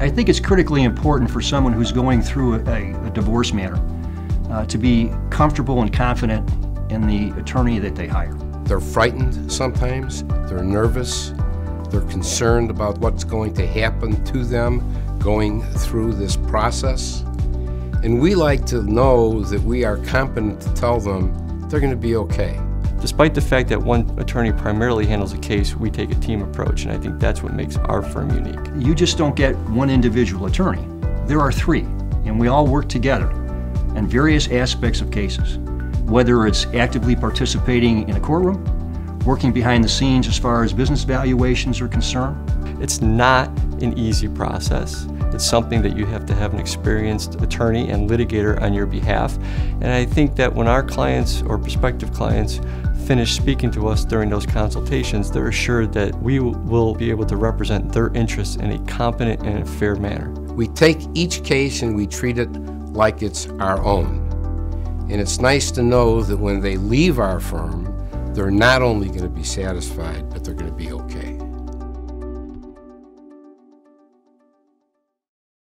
I think it's critically important for someone who's going through a, a divorce matter uh, to be comfortable and confident in the attorney that they hire. They're frightened sometimes, they're nervous, they're concerned about what's going to happen to them going through this process. And we like to know that we are competent to tell them they're going to be okay. Despite the fact that one attorney primarily handles a case, we take a team approach, and I think that's what makes our firm unique. You just don't get one individual attorney. There are three, and we all work together in various aspects of cases, whether it's actively participating in a courtroom, working behind the scenes as far as business valuations are concerned. It's not an easy process. It's something that you have to have an experienced attorney and litigator on your behalf. And I think that when our clients or prospective clients finish speaking to us during those consultations, they're assured that we will be able to represent their interests in a competent and fair manner. We take each case and we treat it like it's our own. And it's nice to know that when they leave our firm, they're not only going to be satisfied, but they're going to be.